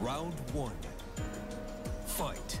Round one. Fight.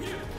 Here!